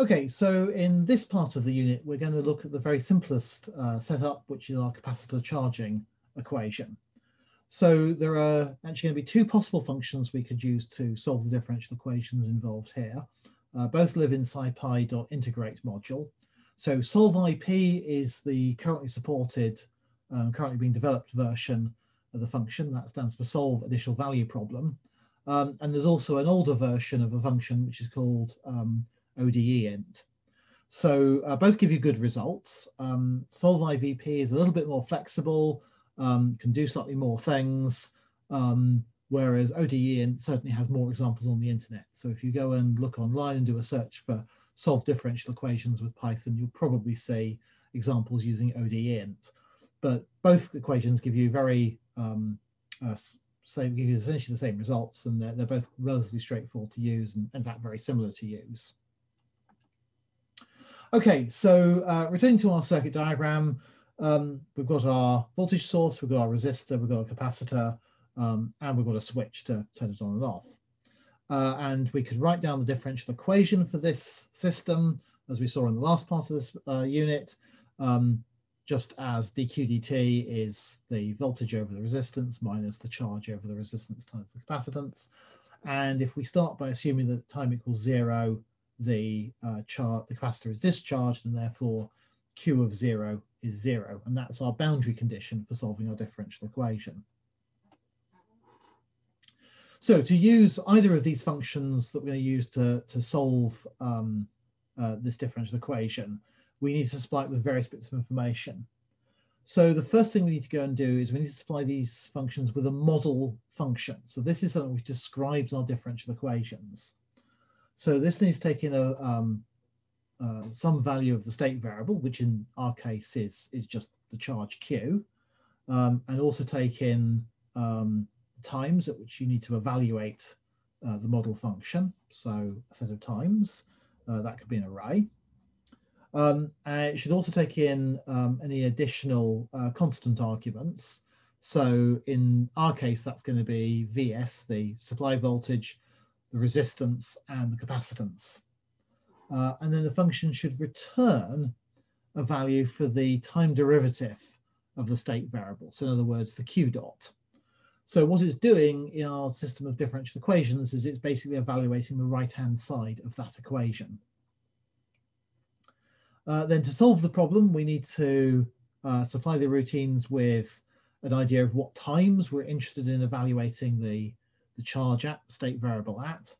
Okay, so in this part of the unit, we're going to look at the very simplest uh, setup, which is our capacitor charging equation. So there are actually going to be two possible functions we could use to solve the differential equations involved here. Uh, both live in scipy.integrate module. So solve IVP is the currently supported, um, currently being developed version of the function. That stands for solve initial value problem. Um, and there's also an older version of a function which is called um, ODE int. So uh, both give you good results. Um, Solve IVP is a little bit more flexible, um, can do slightly more things, um, whereas ODE int certainly has more examples on the internet. So if you go and look online and do a search for solve differential equations with Python, you'll probably see examples using ODE int. But both equations give you very um, uh, same, give you essentially the same results, and they're, they're both relatively straightforward to use, and in fact very similar to use. Okay, so uh, returning to our circuit diagram, um, we've got our voltage source, we've got our resistor, we've got a capacitor, um, and we've got a switch to turn it on and off. Uh, and we could write down the differential equation for this system, as we saw in the last part of this uh, unit, um, just as dq dt is the voltage over the resistance minus the charge over the resistance times the capacitance. And if we start by assuming that time equals zero, the uh, the capacitor is discharged and therefore Q of zero is zero. And that's our boundary condition for solving our differential equation. So to use either of these functions that we're going to use to, to solve um, uh, this differential equation, we need to supply it with various bits of information. So the first thing we need to go and do is we need to supply these functions with a model function. So this is something which describes our differential equations. So this needs taking a, um, uh, some value of the state variable, which in our case is, is just the charge Q, um, and also take in um, times at which you need to evaluate uh, the model function. So a set of times, uh, that could be an array. Um, and it should also take in um, any additional uh, constant arguments. So in our case, that's going to be Vs, the supply voltage, the resistance and the capacitance. Uh, and then the function should return a value for the time derivative of the state variable. So in other words, the q dot. So what it's doing in our system of differential equations is it's basically evaluating the right-hand side of that equation. Uh, then to solve the problem, we need to uh, supply the routines with an idea of what times we're interested in evaluating the the charge at, the state variable at.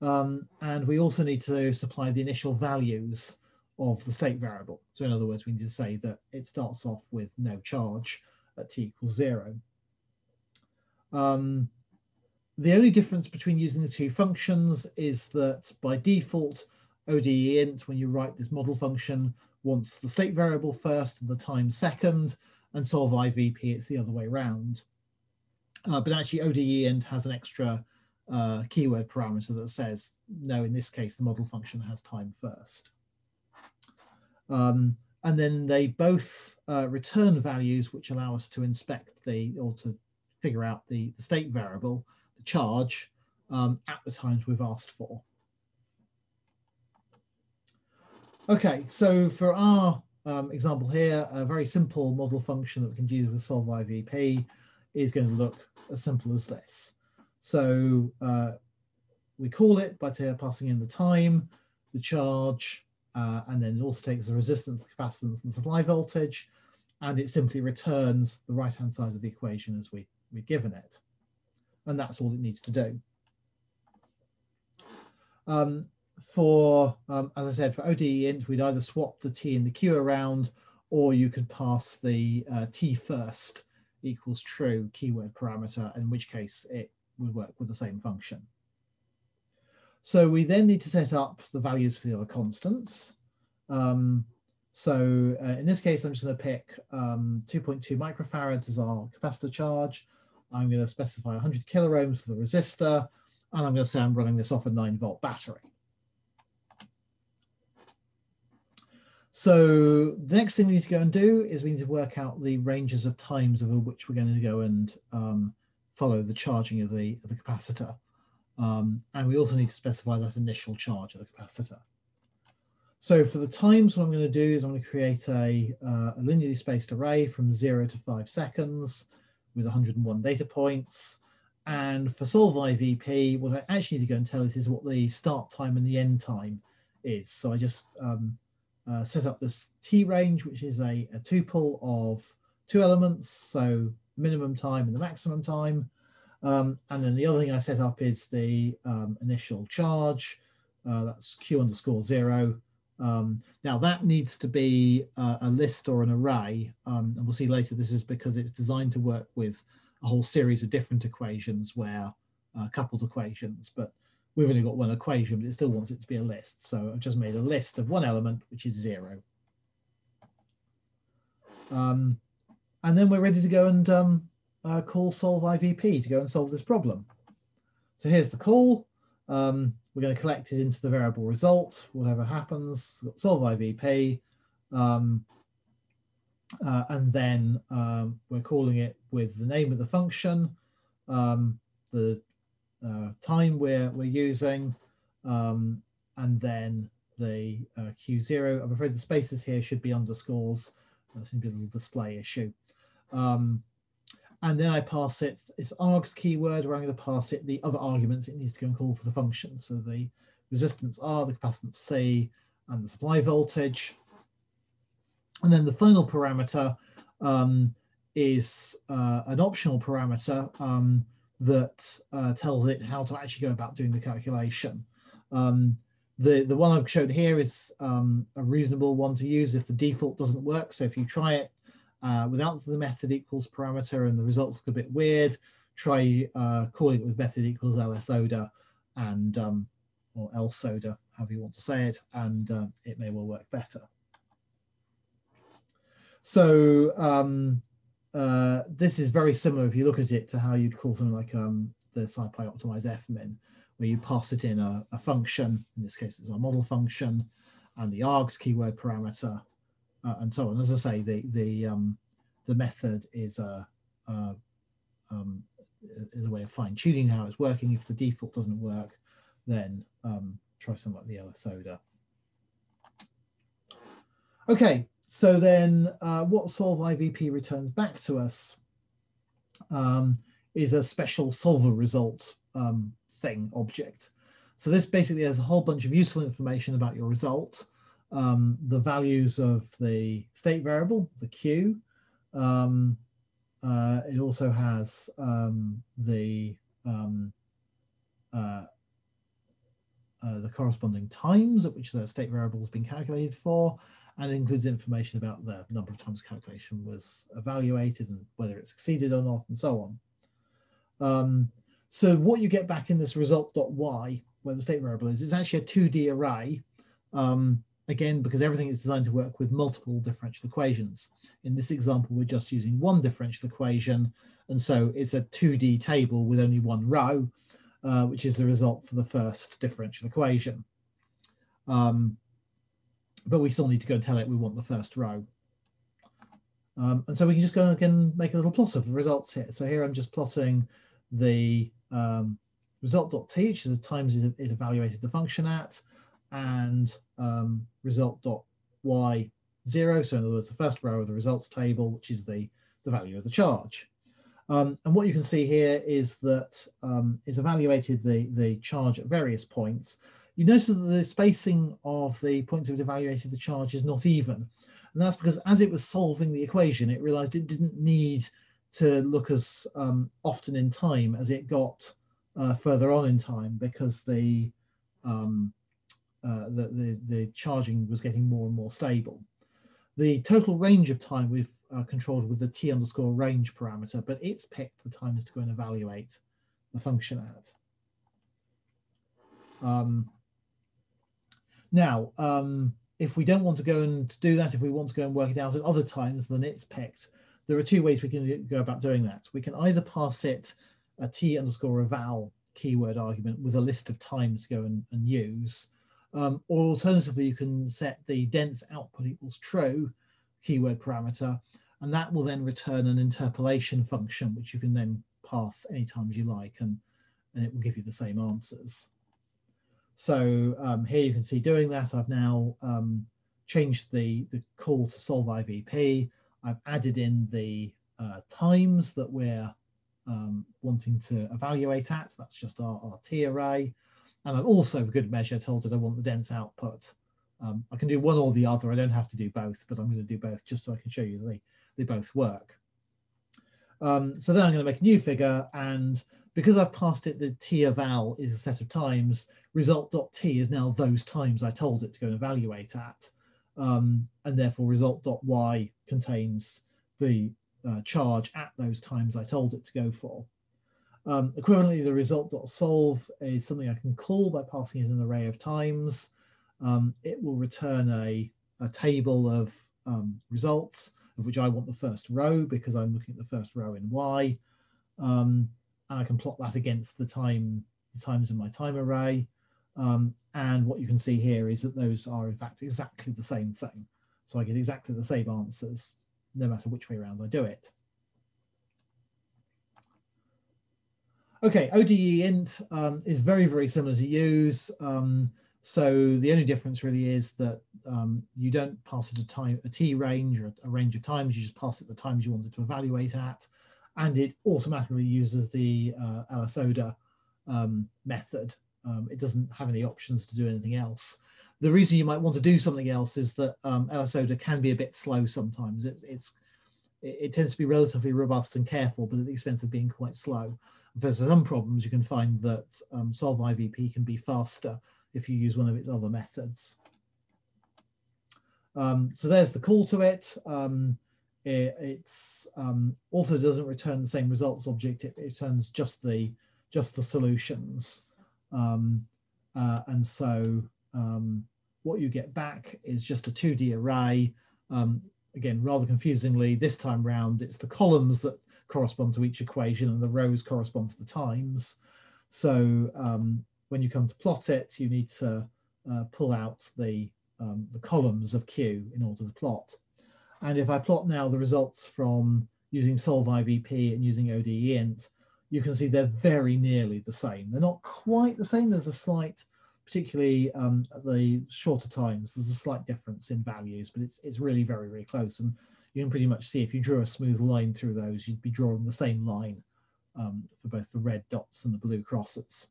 Um, and we also need to supply the initial values of the state variable. So in other words, we need to say that it starts off with no charge at t equals zero. Um, the only difference between using the two functions is that by default, ODE int, when you write this model function, wants the state variable first and the time second, and solve IVP, it's the other way around. Uh, but actually ODE int has an extra uh, keyword parameter that says, no, in this case, the model function has time first. Um, and then they both uh, return values which allow us to inspect the, or to figure out the, the state variable, the charge, um, at the times we've asked for. Okay, so for our um, example here, a very simple model function that we can use with solve IVP is going to look as simple as this. So uh, we call it by passing in the time, the charge, uh, and then it also takes the resistance, the capacitance, and supply voltage, and it simply returns the right-hand side of the equation as we, we've given it. And that's all it needs to do. Um, for, um, as I said, for ODE int, we'd either swap the t and the q around, or you could pass the uh, t first equals true keyword parameter, in which case it would work with the same function. So we then need to set up the values for the other constants. Um, so uh, in this case, I'm just going to pick 2.2 um, microfarads as our capacitor charge. I'm going to specify 100 kiloohms for the resistor, and I'm going to say I'm running this off a 9 volt battery. So the next thing we need to go and do is we need to work out the ranges of times over which we're going to go and um, follow the charging of the, of the capacitor. Um, and we also need to specify that initial charge of the capacitor. So for the times, what I'm going to do is I'm going to create a, uh, a linearly spaced array from zero to five seconds with 101 data points. And for solve IVP, what I actually need to go and tell it is what the start time and the end time is. So I just um, uh, set up this T range, which is a, a tuple of two elements, so minimum time and the maximum time. Um, and then the other thing I set up is the um, initial charge. Uh, that's Q underscore zero. Um, now that needs to be uh, a list or an array. Um, and we'll see later, this is because it's designed to work with a whole series of different equations where uh, coupled equations, but we've only got one equation, but it still wants it to be a list. So I've just made a list of one element, which is zero. Um, and then we're ready to go and um, uh, call solve IVP to go and solve this problem. So here's the call. Um, we're going to collect it into the variable result, whatever happens, solve IVP. Um, uh, and then um, we're calling it with the name of the function, um, the uh, time we're, we're using, um, and then the uh, Q0. I'm afraid the spaces here should be underscores. That's going to be a little display issue. Um, and then I pass it, it's args keyword where I'm going to pass it the other arguments it needs to go and call for the function. So the resistance R, the capacitance C, and the supply voltage. And then the final parameter um, is uh, an optional parameter um, that uh, tells it how to actually go about doing the calculation. Um, the, the one I've showed here is um, a reasonable one to use if the default doesn't work. So if you try it uh, without the method equals parameter and the results look a bit weird, try uh, calling it with method equals lsoda and um, or lsoda, however you want to say it, and uh, it may well work better. So um, uh, this is very similar if you look at it to how you'd call something like um, the SciPy optimize fmin, where you pass it in a, a, function, in this case it's our model function, and the args keyword parameter, uh, and so on. As I say, the the um, the method is a, a um, is a way of fine tuning how it's working. If the default doesn't work, then um, try something like the lsoda. Okay, so then uh, what solve IVP returns back to us um, is a special solver result um, thing object. So this basically has a whole bunch of useful information about your result um, the values of the state variable, the Q. Um, uh, it also has um, the um, uh, uh, the corresponding times at which the state variable has been calculated for, and includes information about the number of times calculation was evaluated and whether it succeeded or not, and so on. Um, so what you get back in this result.y, where the state variable is, is actually a 2D array um, again, because everything is designed to work with multiple differential equations. In this example, we're just using one differential equation, and so it's a 2D table with only one row, uh, which is the result for the first differential equation. Um, but we still need to go and tell it we want the first row. Um, and so we can just go and make a little plot of the results here. So here I'm just plotting the um, result.t, which is the times it, it evaluated the function at, and um, result dot y zero. So in other words, the first row of the results table, which is the, the value of the charge. Um, and what you can see here is that um, is evaluated the, the charge at various points. You notice that the spacing of the points of evaluated the charge is not even. And that's because as it was solving the equation, it realized it didn't need to look as um, often in time as it got uh, further on in time because the um, uh, the, the, the charging was getting more and more stable. The total range of time we've uh, controlled with the t underscore range parameter, but it's picked the times to go and evaluate the function at. Um, now, um, if we don't want to go and do that, if we want to go and work it out at other times than it's picked, there are two ways we can go about doing that. We can either pass it a t underscore eval keyword argument with a list of times to go and, and use, um, or alternatively, you can set the dense output equals true keyword parameter, and that will then return an interpolation function, which you can then pass any times you like, and, and it will give you the same answers. So um, here you can see doing that. I've now um, changed the, the call to solve IVP. I've added in the uh, times that we're um, wanting to evaluate at. That's just our, our T array. And I've also, for good measure, told it I want the dense output. Um, I can do one or the other. I don't have to do both, but I'm going to do both just so I can show you they, they both work. Um, so then I'm going to make a new figure and because I've passed it the t eval is a set of times, result.t is now those times I told it to go and evaluate at. Um, and therefore result.y contains the uh, charge at those times I told it to go for. Um, equivalently, the result.solve is something I can call by passing it an array of times. Um, it will return a, a table of um, results of which I want the first row because I'm looking at the first row in Y. Um, and I can plot that against the time the times in my time array. Um, and what you can see here is that those are in fact exactly the same thing. So I get exactly the same answers, no matter which way around I do it. Okay, ODE int um, is very, very similar to use. Um, so the only difference really is that um, you don't pass it a time, a t range or a range of times. You just pass it the times you want it to evaluate at and it automatically uses the uh, um, method. Um, it doesn't have any options to do anything else. The reason you might want to do something else is that um, can be a bit slow sometimes. It, it's it, it, tends to be relatively robust and careful, but at the expense of being quite slow. For some problems, you can find that um, Solve IVP can be faster if you use one of its other methods. Um, so there's the call to it. Um, it it's um, also doesn't return the same results object. It, returns just the just the solutions, um, uh, and so um, what you get back is just a 2D array. Um, again, rather confusingly, this time round, it's the columns that correspond to each equation and the rows correspond to the times. So um, when you come to plot it, you need to uh, pull out the, um, the columns of Q in order to plot. And if I plot now the results from using solve IVP and using ODE int, you can see they're very nearly the same. They're not quite the same. There's a slight, particularly um, at the shorter times, there's a slight difference in values, but it's, it's really very, very close. And you can pretty much see if you drew a smooth line through those, you'd be drawing the same line um, for both the red dots and the blue crosses.